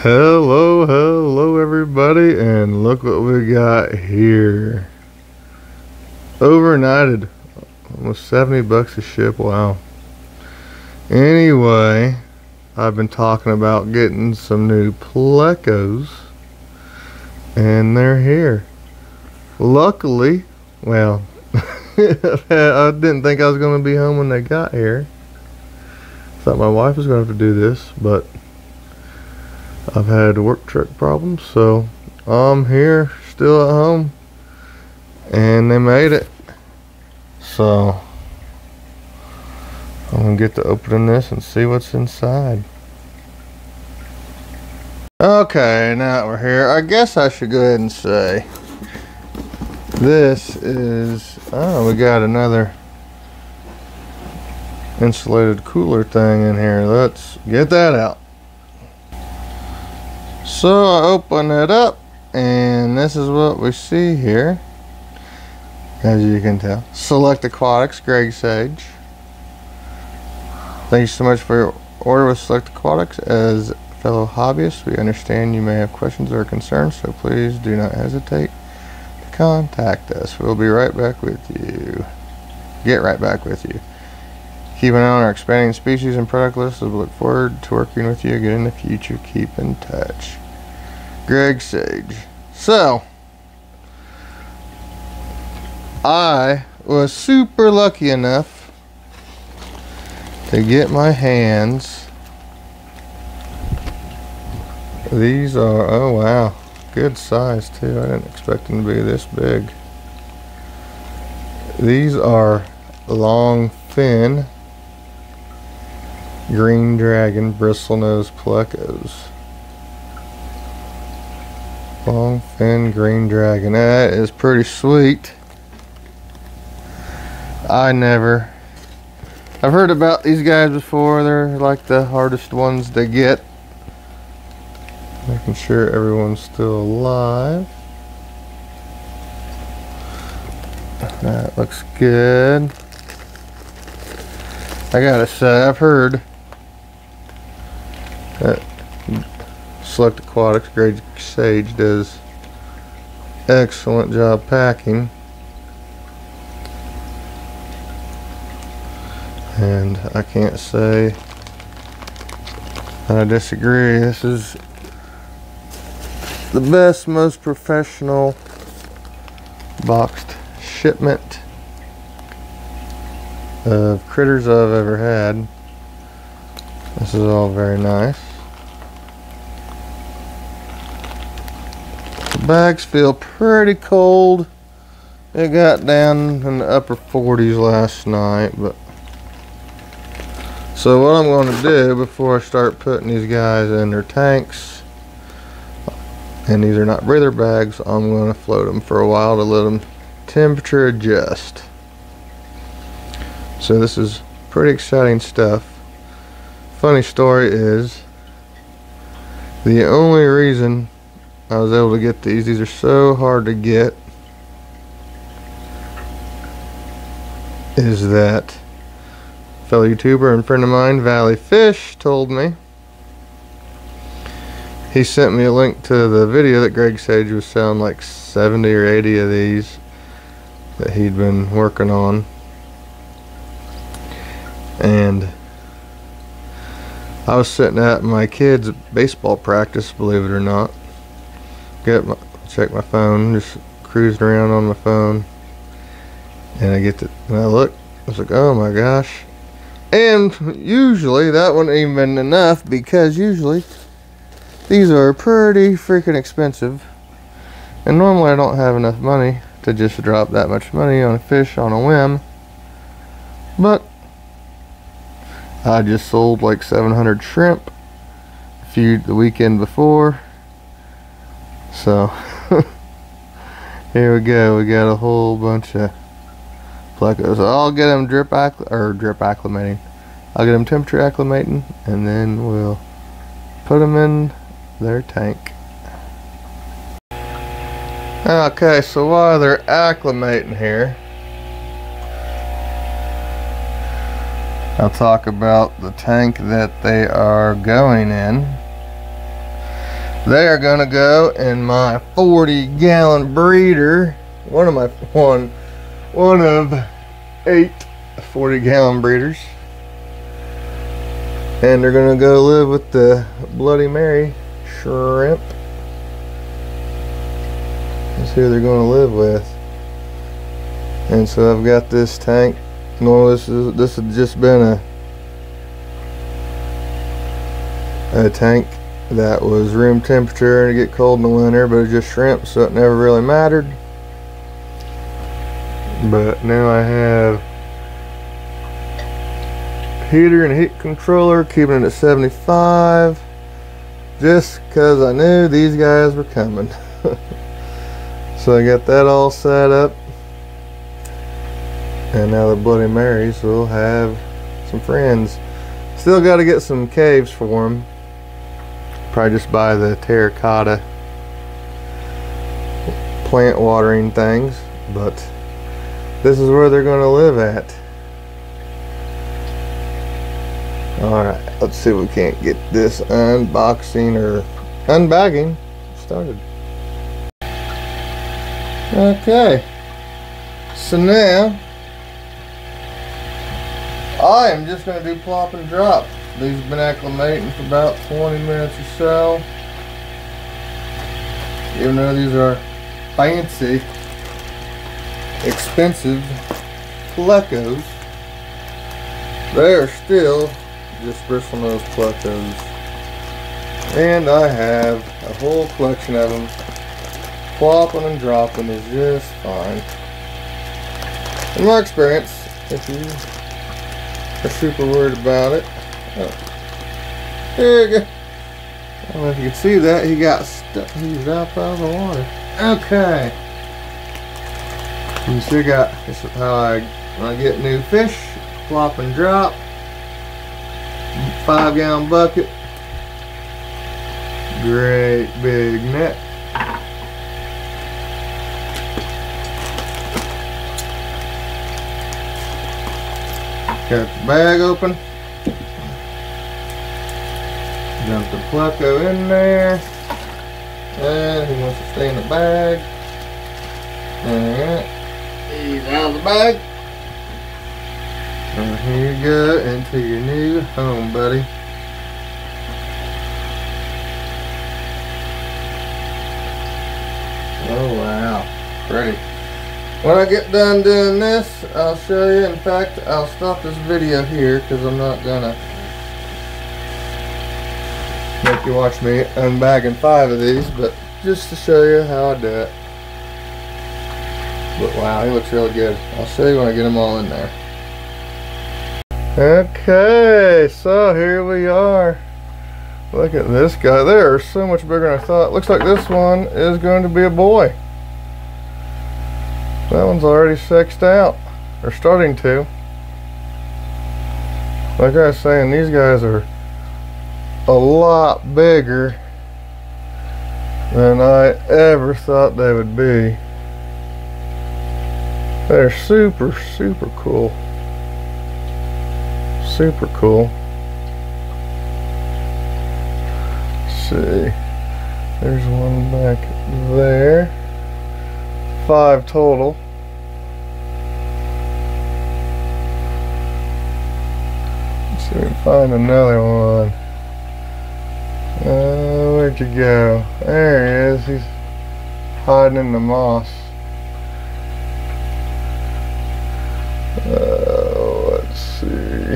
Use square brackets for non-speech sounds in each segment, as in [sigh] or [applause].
Hello, hello everybody, and look what we got here. Overnighted, almost 70 bucks a ship, wow. Anyway, I've been talking about getting some new plecos, and they're here. Luckily, well, [laughs] I didn't think I was going to be home when they got here. Thought my wife was going to have to do this, but I've had work truck problems, so I'm here still at home, and they made it. So I'm gonna get to opening this and see what's inside. Okay, now that we're here, I guess I should go ahead and say this is oh, we got another insulated cooler thing in here. Let's get that out. So I open it up and this is what we see here. As you can tell. Select Aquatics, Greg Sage. Thank you so much for your order with Select Aquatics. As fellow hobbyists, we understand you may have questions or concerns, so please do not hesitate to contact us. We'll be right back with you. Get right back with you. Keep an eye on our expanding species and product list. We look forward to working with you again in the future. Keep in touch. Greg Sage. So, I was super lucky enough to get my hands. These are, oh wow, good size too. I didn't expect them to be this big. These are long fin Green Dragon Bristlenose Plecos. Long fin Green Dragon. That is pretty sweet. I never. I've heard about these guys before. They're like the hardest ones to get. Making sure everyone's still alive. That looks good. I gotta say, I've heard that Select Aquatics Greg Sage does excellent job packing. And I can't say I disagree. This is the best, most professional boxed shipment of critters I've ever had. This is all very nice. The bags feel pretty cold. It got down in the upper 40s last night, but so what I'm going to do before I start putting these guys in their tanks, and these are not breather bags, I'm going to float them for a while to let them temperature adjust. So this is pretty exciting stuff. Funny story is, the only reason I was able to get these, these are so hard to get, is that fellow YouTuber and friend of mine, Valley Fish, told me. He sent me a link to the video that Greg Sage was selling like 70 or 80 of these that he'd been working on. And I was sitting at my kids' baseball practice, believe it or not. Get my, check my phone, just cruising around on my phone. And I get to, and I look, I was like, oh my gosh, and usually that wouldn't even been enough because usually these are pretty freaking expensive. And normally I don't have enough money to just drop that much money on a fish on a whim. But I just sold like 700 shrimp a few the weekend before. So [laughs] here we go. We got a whole bunch of plecos. I'll get them drip or drip acclimating. I'll get them temperature acclimating and then we'll put them in their tank. Okay, so while they're acclimating here, I'll talk about the tank that they are going in. They're gonna go in my 40 gallon breeder. One of my one one of eight 40 gallon breeders. And they're gonna go live with the Bloody Mary shrimp. That's who they're gonna live with. And so I've got this tank. No, this is this has just been a a tank that was room temperature and it get cold in the winter but it just shrimp so it never really mattered. But now I have heater and heat controller keeping it at 75 just because I knew these guys were coming. [laughs] So I got that all set up and now the Bloody Marys will have some friends. Still got to get some caves for them probably just buy the terracotta plant watering things but this is where they're going to live at. Alright let's see if we can't get this unboxing or unbagging started. Okay. So now I am just going to do plop and drop these have been acclimating for about 20 minutes or so. Even though these are fancy, expensive plecos, they are still just bristlenose plecos. And I have a whole collection of them. Plopping and dropping is just fine. In my experience, if you are super worried about it, Oh. There you go. I don't know if you can see that. He got stuck. He's up out of the water. Okay. You still got, this is how I, I get new fish, Flop and drop. Five gallon bucket. Great big net. Got the bag open. Dump the Pleco in there. And he wants to stay in the bag. Alright. He's out of the bag. And here you go into your new home, buddy. Oh wow, pretty. When I get done doing this, I'll show you. In fact, I'll stop this video here because I'm not gonna make you watch me unbagging five of these, but just to show you how I do it. But wow, he looks really good. I'll show you when I get them all in there. Okay, so here we are. Look at this guy. They are so much bigger than I thought. Looks like this one is going to be a boy. That one's already sexed out. Or starting to. Like I was saying, these guys are a lot bigger than I ever thought they would be. They're super, super cool. Super cool. Let's see. There's one back there. Five total. See if we can find another one. Uh, where'd you go? There he is. He's hiding in the moss. Uh, let's see.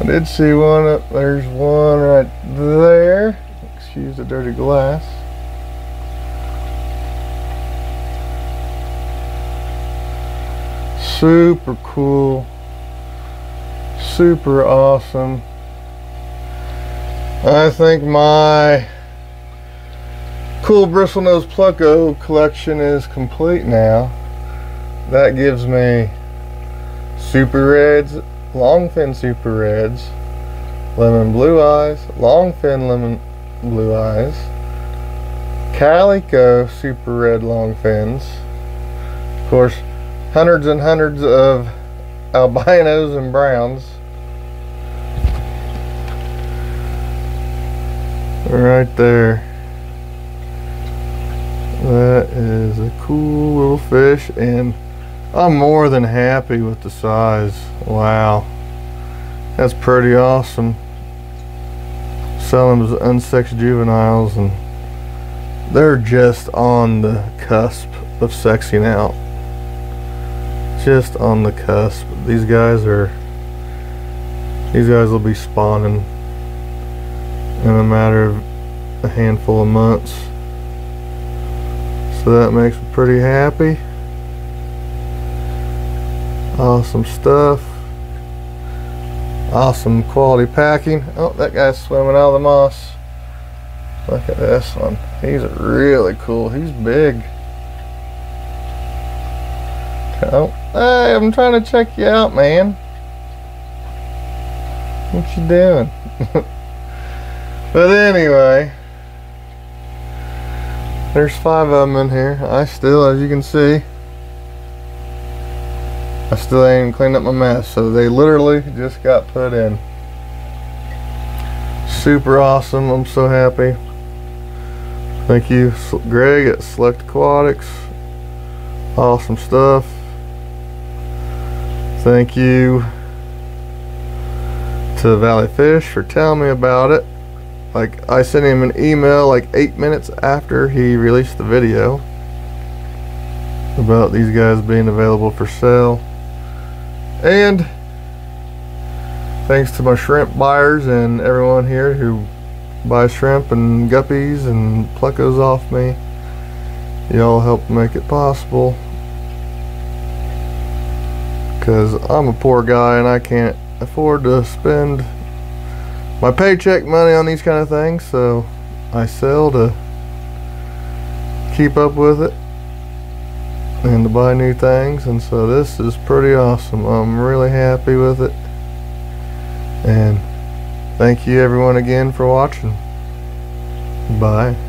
I did see one up. There's one right there. Excuse the dirty glass. Super cool. Super awesome. I think my cool bristlenose pleco collection is complete now. That gives me super reds, longfin super reds, lemon blue eyes, longfin lemon blue eyes, calico super red longfins, of course hundreds and hundreds of albinos and browns right there. That is a cool little fish and I'm more than happy with the size. Wow. That's pretty awesome. Selling them as unsexed juveniles and they're just on the cusp of sexing out. Just on the cusp. These guys are these guys will be spawning in a matter of a handful of months. So that makes me pretty happy. Awesome stuff. Awesome quality packing. Oh, that guy's swimming out of the moss. Look at this one. He's really cool. He's big. Oh, hey, I'm trying to check you out, man. What you doing? [laughs] but anyway, there's five of them in here. I still, as you can see, I still ain't cleaned up my mess. So they literally just got put in. Super awesome. I'm so happy. Thank you, Greg at Select Aquatics. Awesome stuff. Thank you to Valley Fish for telling me about it. Like, I sent him an email like eight minutes after he released the video about these guys being available for sale. And thanks to my shrimp buyers and everyone here who buys shrimp and guppies and plecos off me. Y'all help make it possible. Because I'm a poor guy and I can't afford to spend my paycheck money on these kind of things. So I sell to keep up with it and to buy new things and so this is pretty awesome. I'm really happy with it. And thank you everyone again for watching. Bye